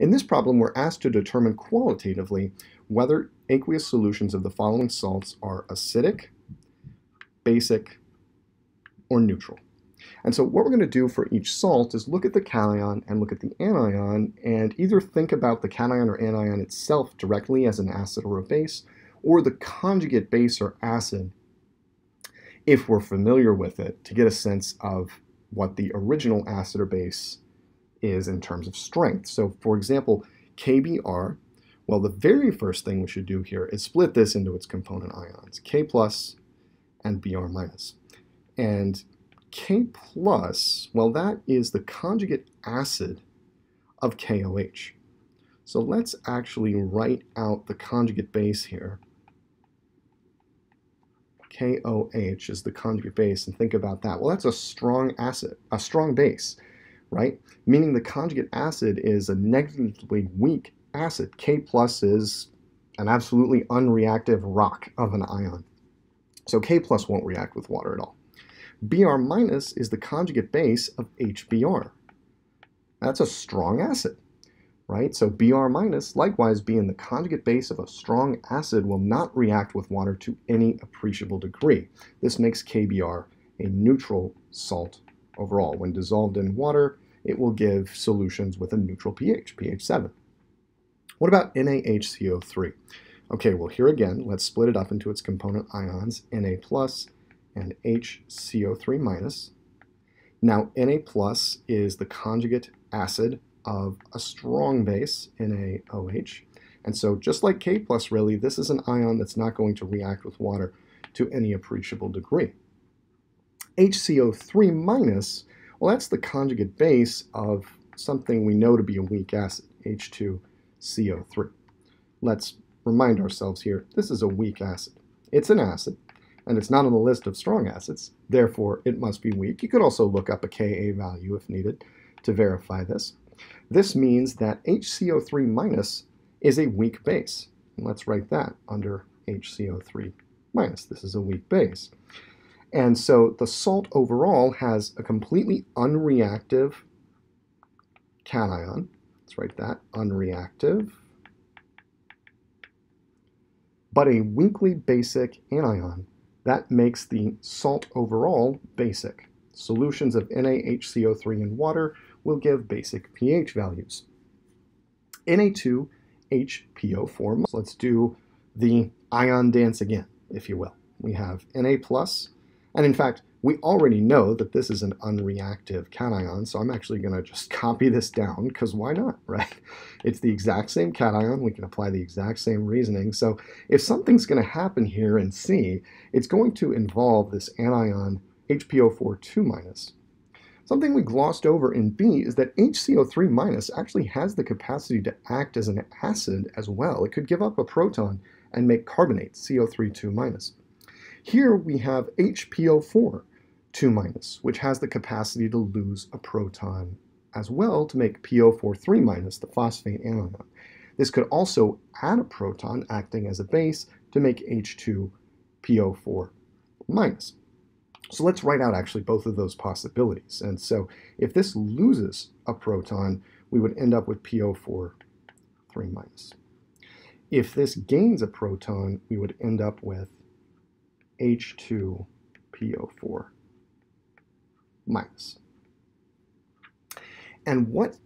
In this problem, we're asked to determine qualitatively whether aqueous solutions of the following salts are acidic, basic, or neutral. And so what we're going to do for each salt is look at the cation and look at the anion and either think about the cation or anion itself directly as an acid or a base, or the conjugate base or acid if we're familiar with it to get a sense of what the original acid or base is in terms of strength. So for example, KBr, well, the very first thing we should do here is split this into its component ions, K plus and Br minus. And K plus, well, that is the conjugate acid of KOH. So let's actually write out the conjugate base here. KOH is the conjugate base, and think about that. Well, that's a strong acid, a strong base, right? Meaning the conjugate acid is a negatively weak acid. K plus is an absolutely unreactive rock of an ion. So K plus won't react with water at all. Br minus is the conjugate base of HBr. That's a strong acid right? So Br minus, likewise being the conjugate base of a strong acid, will not react with water to any appreciable degree. This makes KBr a neutral salt overall. When dissolved in water, it will give solutions with a neutral pH, pH 7. What about NaHCO3? Okay, well here again, let's split it up into its component ions, Na plus and HCO3 minus. Now Na plus is the conjugate acid of a strong base NaOH. And so just like K plus really, this is an ion that's not going to react with water to any appreciable degree. HCO3 minus, well that's the conjugate base of something we know to be a weak acid, H2CO3. Let's remind ourselves here, this is a weak acid. It's an acid, and it's not on the list of strong acids, therefore it must be weak. You could also look up a Ka value if needed to verify this. This means that HCO3 minus is a weak base. And let's write that under HCO3 minus. This is a weak base. And so the salt overall has a completely unreactive cation. Let's write that, unreactive. But a weakly basic anion. That makes the salt overall basic. Solutions of NaHCO3 in water will give basic pH values. Na2HPO4. Let's do the ion dance again, if you will. We have Na+, plus, and in fact, we already know that this is an unreactive cation, so I'm actually going to just copy this down, because why not, right? It's the exact same cation, we can apply the exact same reasoning, so if something's going to happen here in C, it's going to involve this anion HPO4 2 minus. Something we glossed over in B is that HCO3 minus actually has the capacity to act as an acid as well. It could give up a proton and make carbonate, CO3 2 minus. Here we have HPO4 2 minus, which has the capacity to lose a proton as well to make PO4 3 minus, the phosphate anion. This could also add a proton acting as a base to make H2 PO4 minus. So let's write out actually both of those possibilities. And so if this loses a proton, we would end up with PO4 3 minus. If this gains a proton, we would end up with H2 PO4 minus. And what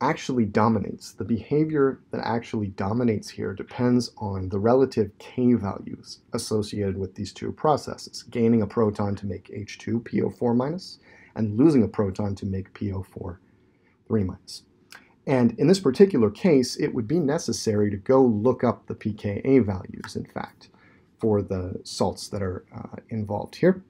actually dominates, the behavior that actually dominates here depends on the relative K values associated with these two processes, gaining a proton to make H2 PO4 minus and losing a proton to make PO4 3 minus. And in this particular case, it would be necessary to go look up the pKa values, in fact, for the salts that are uh, involved here.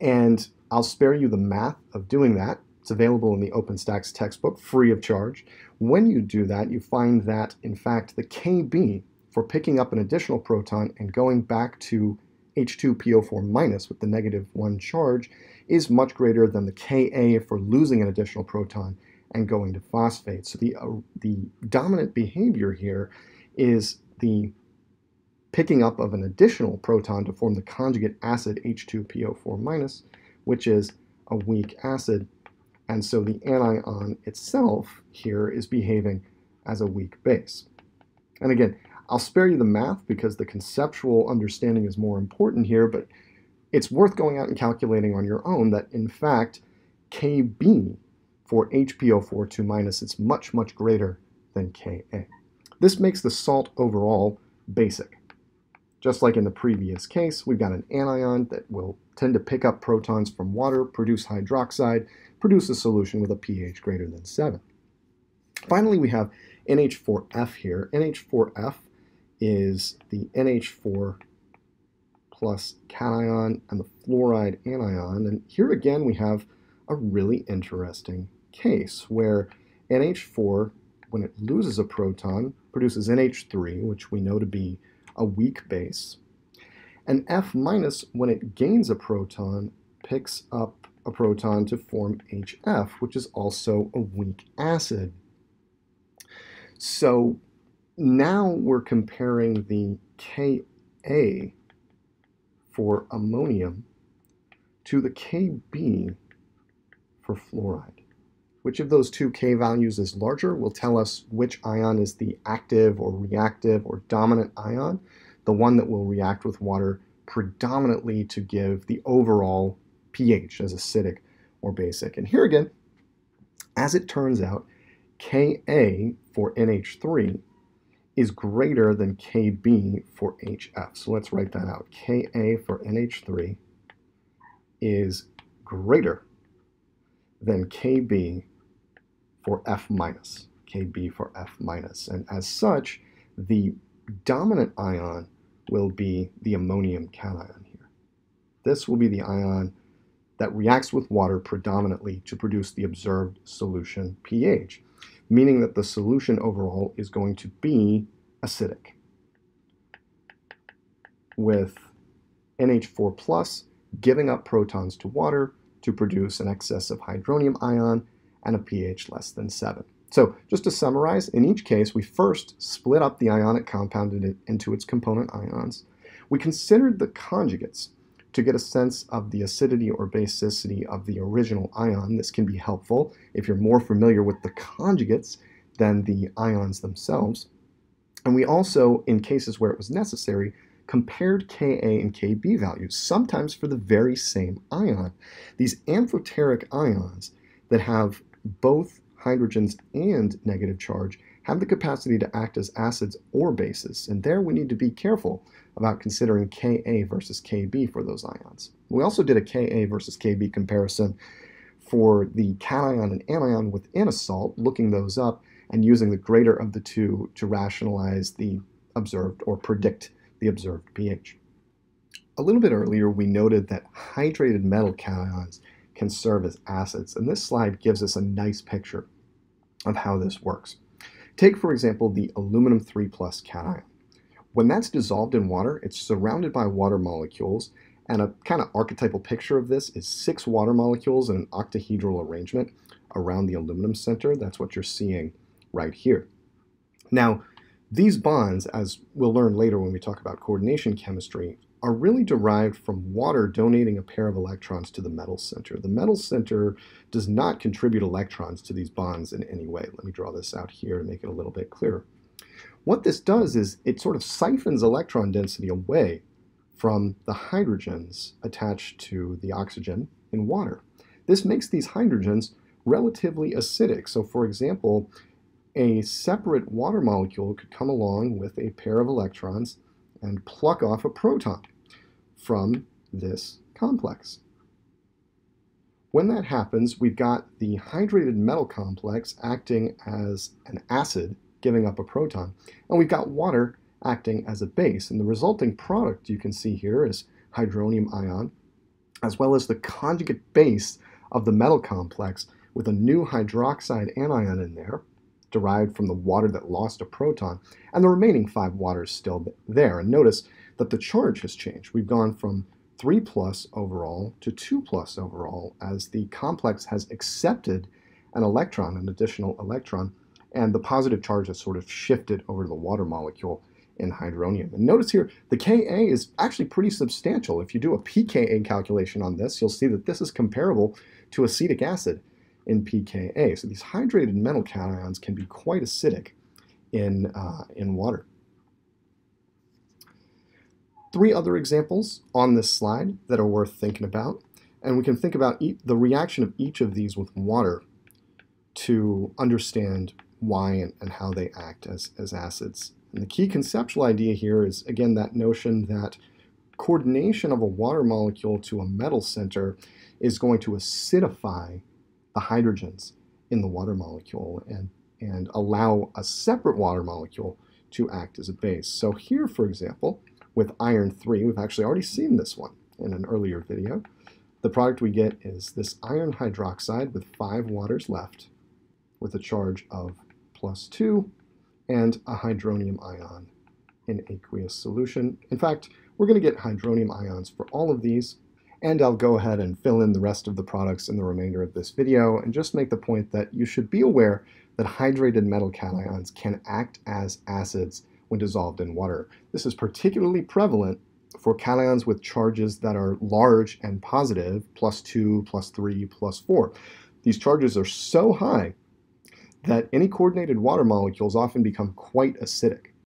And I'll spare you the math of doing that it's available in the OpenStax textbook, free of charge. When you do that, you find that, in fact, the Kb for picking up an additional proton and going back to H2PO4 minus with the negative 1 charge is much greater than the Ka for losing an additional proton and going to phosphate. So the, uh, the dominant behavior here is the picking up of an additional proton to form the conjugate acid H2PO4 minus, which is a weak acid And so the anion itself here is behaving as a weak base. And again, I'll spare you the math because the conceptual understanding is more important here, but it's worth going out and calculating on your own that in fact, Kb for HPO4 2 minus is much, much greater than Ka. This makes the salt overall basic. Just like in the previous case, we've got an anion that will tend to pick up protons from water, produce hydroxide, produce a solution with a pH greater than 7. Finally, we have NH4F here. NH4F is the NH4 plus cation and the fluoride anion. And here again, we have a really interesting case where NH4, when it loses a proton, produces NH3, which we know to be a weak base. And F minus, when it gains a proton, picks up a proton to form HF, which is also a weak acid. So now we're comparing the Ka for ammonium to the Kb for fluoride. Which of those two K values is larger will tell us which ion is the active or reactive or dominant ion, the one that will react with water predominantly to give the overall pH as acidic or basic. And here again, as it turns out, Ka for NH3 is greater than Kb for HF. So let's write that out. Ka for NH3 is greater than Kb for F minus, Kb for F minus. And as such, the dominant ion will be the ammonium cation here. This will be the ion that reacts with water predominantly to produce the observed solution pH, meaning that the solution overall is going to be acidic with NH4 plus giving up protons to water to produce an excess of hydronium ion and a pH less than 7. So just to summarize, in each case, we first split up the ionic compound into its component ions. We considered the conjugates to get a sense of the acidity or basicity of the original ion. This can be helpful if you're more familiar with the conjugates than the ions themselves. And we also, in cases where it was necessary, compared Ka and Kb values, sometimes for the very same ion. These amphoteric ions that have both hydrogens and negative charge have the capacity to act as acids or bases, and there we need to be careful about considering Ka versus Kb for those ions. We also did a Ka versus Kb comparison for the cation and anion within a salt, looking those up and using the greater of the two to rationalize the observed or predict the observed pH. A little bit earlier, we noted that hydrated metal cations can serve as acids, and this slide gives us a nice picture of how this works. Take, for example, the aluminum 3 plus cation. When that's dissolved in water, it's surrounded by water molecules, and a kind of archetypal picture of this is six water molecules in an octahedral arrangement around the aluminum center. That's what you're seeing right here. Now, these bonds, as we'll learn later when we talk about coordination chemistry, are really derived from water donating a pair of electrons to the metal center. The metal center does not contribute electrons to these bonds in any way. Let me draw this out here to make it a little bit clearer. What this does is it sort of siphons electron density away from the hydrogens attached to the oxygen in water. This makes these hydrogens relatively acidic. So for example, a separate water molecule could come along with a pair of electrons and pluck off a proton from this complex. When that happens, we've got the hydrated metal complex acting as an acid, giving up a proton, and we've got water acting as a base. And the resulting product you can see here is hydronium ion, as well as the conjugate base of the metal complex with a new hydroxide anion in there, derived from the water that lost a proton, and the remaining five waters still there. And notice that the charge has changed. We've gone from 3 plus overall to 2 plus overall as the complex has accepted an electron, an additional electron, and the positive charge has sort of shifted over to the water molecule in hydronium. And notice here, the Ka is actually pretty substantial. If you do a pKa calculation on this, you'll see that this is comparable to acetic acid in pKa. So these hydrated metal cations can be quite acidic in, uh, in water. Three other examples on this slide that are worth thinking about. And we can think about e the reaction of each of these with water to understand why and, and how they act as, as acids. And the key conceptual idea here is, again, that notion that coordination of a water molecule to a metal center is going to acidify the hydrogens in the water molecule and, and allow a separate water molecule to act as a base. So here, for example, with iron 3, we've actually already seen this one in an earlier video. The product we get is this iron hydroxide with five waters left with a charge of plus 2 and a hydronium ion in aqueous solution. In fact, we're going to get hydronium ions for all of these, and I'll go ahead and fill in the rest of the products in the remainder of this video and just make the point that you should be aware that hydrated metal cations can act as acids when dissolved in water. This is particularly prevalent for cations with charges that are large and positive, plus 2, plus 3, plus 4. These charges are so high that any coordinated water molecules often become quite acidic.